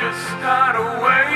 just got away.